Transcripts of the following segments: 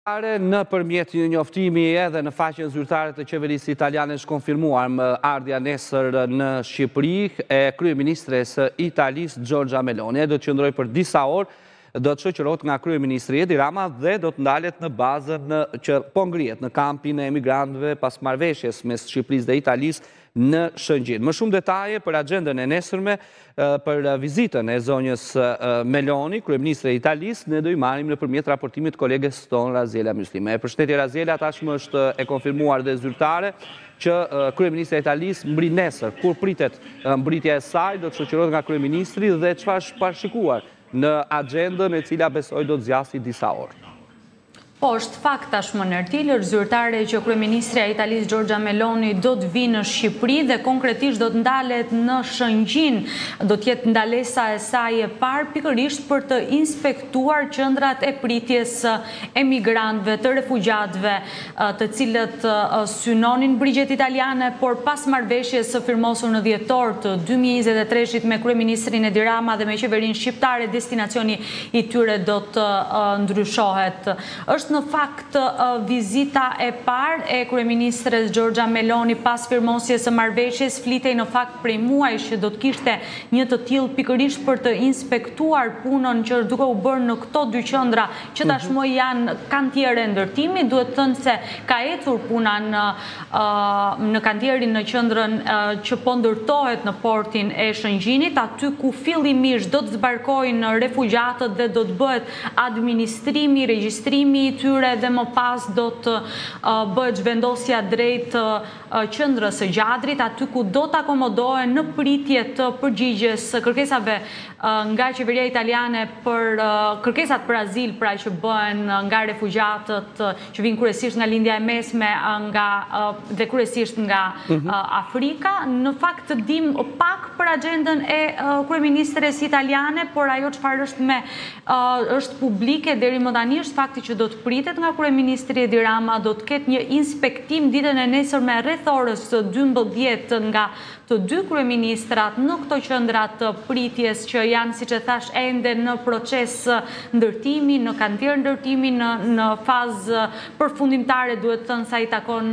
Zyrtare nëpërmjet një njoftimi edhe në faqen zyrtare të qeverisë italiane është konfirmuar ardhja nesër në Shqipëri e kryeministres së Italisë Giorgia Meloni. E do të qëndrojë për disa orë, do të shoqërohet nga kryeministri Edi Rama dhe do të ndalet në bazën në, që po ngrihet në kampin e emigrantëve pas marrëveshjes mes Shqipërisë dhe Italisë në Shëngjin. Më shumë detaje për agjendën e nesërme për vizitën e zonjës Meloni, kryeministre e Italisë, ne do i marrim nëpërmjet raportimit të koleges tonë Razjela Myslime. E përshëndetje Razjela, tashmë është e konfirmuar dhe zyrtare që kryeministrja e Italisë mbërrin nesër, kur pritet mbërritja e saj, do të shoqërohet nga kryeministri dhe çfarë është parashikuar në agjendën e cila besoj do të zgjasi disa orë. Po është fakt tashmë Nertil, është zyrtare që kryeministrja e Italisë Giorgia Meloni do të vijë në Shqipëri dhe konkretisht do të ndalet në Shëngjin. Do të jetë ndalesa e saj e parë pikërisht për të inspektuar qendrat e pritjes së emigrantëve, të refugjatëve, të cilët synonin brigjet italiane, por pas marrëveshjes së firmosur në dhjetor të dy mijë e njëzet e treshit me kryeministrin Edi Rama dhe me qeverinë shqiptare destinacioni i tyre do të ndryshohet. Është në fakt vizita e parë e kryeministres Giorgia Meloni pas firmosjes së marrëveshjes, flitej në fakt prej muajsh që do të kishte një të tillë pikërisht për të inspektuar punën që është duke u bërë në këto dy qendra që tashmë janë kantiere ndërtimi, duhet thënë se ka ecur puna në në kantierin në qendrën që po ndërtohet në portin e Shëngjinit, aty ku fillimisht do të zbarkojnë refugjatët dhe do të bëhet administrimi, regjistrimi i tyre dhe më pas do të bëhet zhvendosja drejt qendrës së Gjadrit, aty ku do të akomodohen në pritje të përgjigjes së kërkesave nga qeveria italiane për kërkesat për azil, pra që bëhen nga refugjatët që vinë kryesisht nga Lindja e Mesme dhe kryesisht nga mhm. Afrika. Në fakt dimë pak për agendën e kryeministres italiane, por ajo çfarë është me është publike deri më tani është fakti që do të pritet nga kryeministri Edi Rama, do të ketë një inspektim ditën e nesërme rreth orës së 12 nga të dy kryeministrat në këto qendra të pritjes që janë siç e thashë ende në proces ndërtimi, në kantier ndërtimi, në fazë përfundimtare duhet thënë sa i takon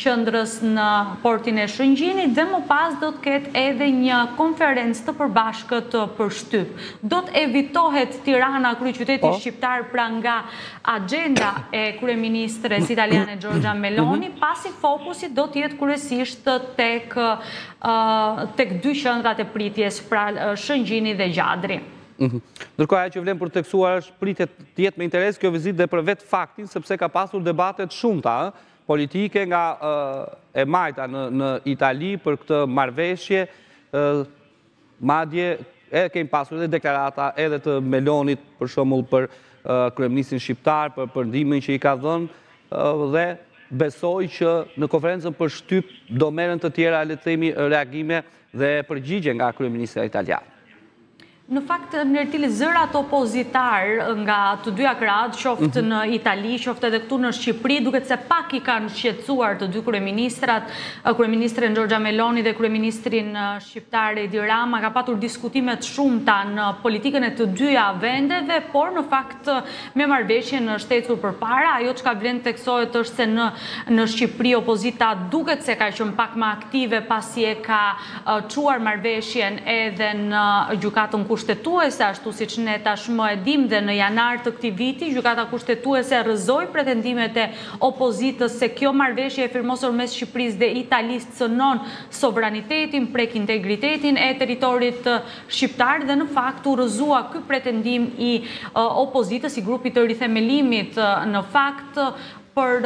qendrës në portin e Shëngjinit dhe më pas do të ketë edhe një konferencë të përbashkët për shtyp. Do të evitohet Tirana, kryeqyteti shqiptar pra nga agjenda e kryeministres italiane Giorgia Meloni, mhm. pasi fokusi do të jetë kryesisht tek tek dy qendrat e pritjes, pra Shëngjini dhe Gjadri. Mhm. Ndërkohë ajo që vlen për t'u theksuar është pritet të jetë me interes kjo vizitë dhe për vetë faktin sepse ka pasur debate të shumta politike nga e majta në Itali për këtë marrëveshje Madje edhe kemi pasur edhe deklarata edhe të Melonit, për shembull për kryeministrin shqiptar, për për ndihmën që i ka dhënë dhe besoj që në konferencën për shtyp do merren të tjera le të themi reagime dhe përgjigje nga kryeministrja italiane. Në fakt, Nertil, zërat opozitarë nga të dyja krahët, qoftë mhm. në Itali, qoftë edhe këtu në Shqipëri, duket se pak i kanë shqetësuar të dy kryeministrat, kryeministren Giorgia Meloni dhe kryeministrin shqiptar Edi Rama ka patur diskutime të shumta në politikën e të dyja vendeve, por në fakt me marrëveshjen është ecur përpara. Ajo çka vlen të theksohet është se në Shqipëri opozita duket se ka qenë pak ma aktive pasi e ka çuar marrëveshjen edhe në Gjykatën Kushtetuese, ashtu siç ne tashmë e dimë dhe në janar të këtij viti Gjykata Kushtetuese e rrëzoi pretendimet e opozitës se kjo marrëveshje e firmosur mes Shqipërisë dhe Italisë cënon sovranitetin, prek integritetin e territorit shqiptar dhe në fakt u rrëzua ky pretendim i opozitës, i grupit të Rithemelimit, në fakt për,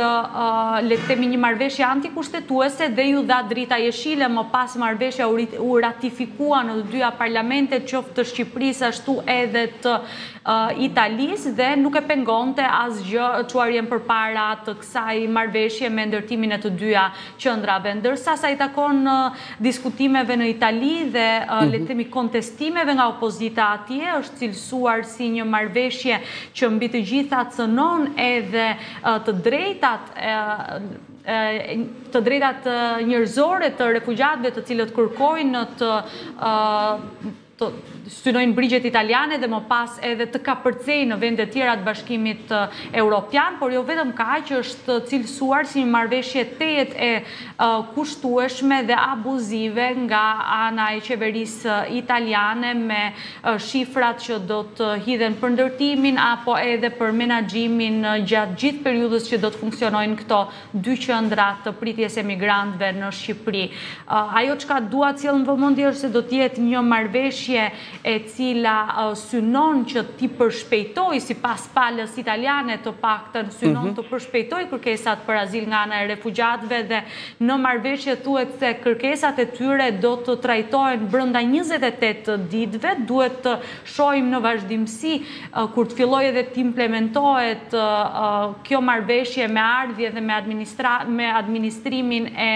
le të themi, një marrëveshje antikushtetuese dhe iu dha drita jeshile, më pas marrëveshja u ratifikua në të dyja parlamentet, qoftë të Shqipërisë ashtu edhe të Italisë dhe nuk e pengonte asgjë çuarjen përpara të kësaj marrëveshje me ndërtimin e të dyja qendrave. Ndërsa sa i takon diskutimeve në Itali dhe le të themi kontestimeve nga opozita atje, është cilësuar si një marrëveshje që mbi të gjitha cënon edhe të drejtat të drejtat njerëzore të refugjatëve të cilët kërkojnë të të synojnë brigjet italiane dhe më pas edhe të kapërcejnë në vendet tjera të Bashkimit Europian, por jo vetëm kaq, është cilësuar si një marrëveshje tejet e kushtueshme dhe abuzive nga ana e qeverisë italiane me shifrat që do të hidhen për ndërtimin apo edhe për menaxhimin gjatë gjithë periudhës që do të funksionojnë këto dy qendra të pritjes së emigrantëve në Shqipëri. Ajo çka dua të sjell në vëmendje është se do të jetë një marrëveshje e cila synon që t'i përshpejtojë sipas palës italiane të paktën synon mhm. të përshpejtojë kërkesat për azil nga ana e refugjatëve dhe në marrëveshje thuhet se kërkesat e tyre do të trajtohen brenda 28 ditëve, duhet të shohim në vazhdimësi kur të fillojë edhe të implementohet kjo marrëveshje me ardhje dhe me administrimin e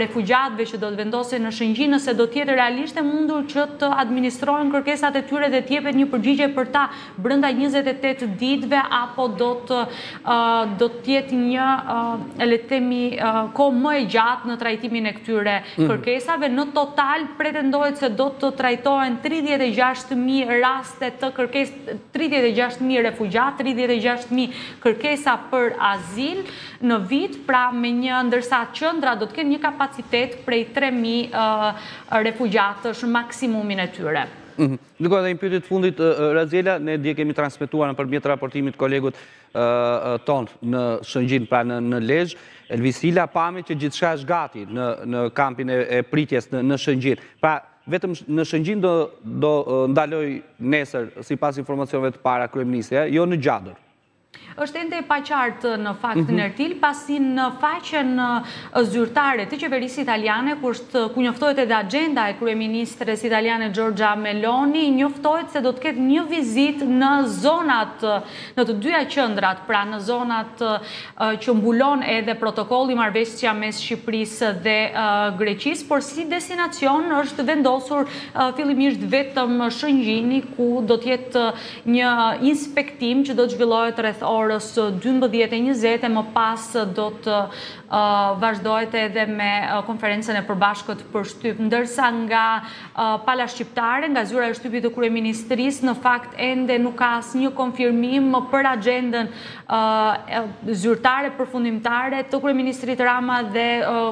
refugjatëve që do të vendosen në Shëngjin, nëse do të jetë realisht e mundur që të administrohen kërkesat e tyre dhe të jepet një përgjigje për ta brenda njëzet e tetë ditëve apo do të do të jetë një, le të themi, kohë më e gjatë në trajtimin e këtyre mhm. kërkesave. Në total pretendohet se do të trajtohen 36.000 raste të kërkes, 36.000 refugjat, 36.000 kërkesa për azil në vit, pra me një ndërsa qendrat do të kenë një kapacitet prej 3.000 refugjatësh maksimumin e tyre. Mhm. Ndërkohë edhe një pyetje të fundit Razela, ne dje kemi transmetuar nëpërmjet raportimit të kolegut tonë në Shëngjin, pra në në Lezhë, Elvis Sila pamë që gjithçka është gati në në kampin e, e pritjes në në Shëngjin. Pra vetëm në Shëngjin do do ndalojë nesër sipas informacioneve të para kryeministrja, jo në Gjadër. Është ende e paqartë në fakt mhm. Nertil, pasi në faqen zyrtare të qeverisë italiane, ku është ku njoftohet edhe agenda e kryeministres italiane Giorgia Meloni, njoftohet se do të ketë një vizitë në zonat në të dyja qendrat, pra në zonat që mbulon edhe protokolli marrëveshja mes Shqipërisë dhe Greqisë, por si destinacion është vendosur fillimisht vetëm Shëngjini ku do të jetë Një inspektim që do të zhvillohet rreth orës dymbëdhjetë e njëzet e më pas do të vazhdohet edhe me konferencën e përbashkët për shtyp. Ndërsa nga pala shqiptare, nga zyra e shtypit të kryeministrisë, në fakt ende nuk ka asnjë konfirmim për axhendën zyrtare përfundimtare të kryeministrit Rama dhe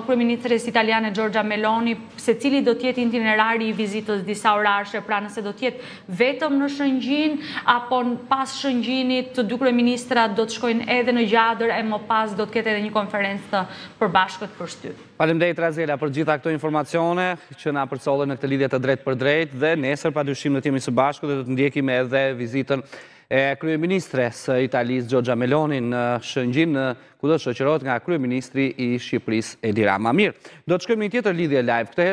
kryeministres italiane Giorgia Meloni, se cili do të jetë itinerari i vizitës disa orashe, pra nëse do të jetë Vetëm në Shëngjin apo pas Shëngjinit të dy kryeministrat do të shkojnë edhe në Gjadër e më pas do të ketë edhe një konferencë të përbashkët për shtyp. Faleminderit Razela për të gjitha këto informacione që na përcolle në këtë lidhje të drejtpërdrejtë dhe nesër padyshim do të jemi së bashku dhe do të ndjekim edhe vizitën e kryeministres së Italisë Giorgia Meloni në Shëngjin në ku do të shoqërohet nga kryeministri i Shqipërisë Edi Rama. Mirë, do të shkojmë në një tjetër lidhje live. Këtë herë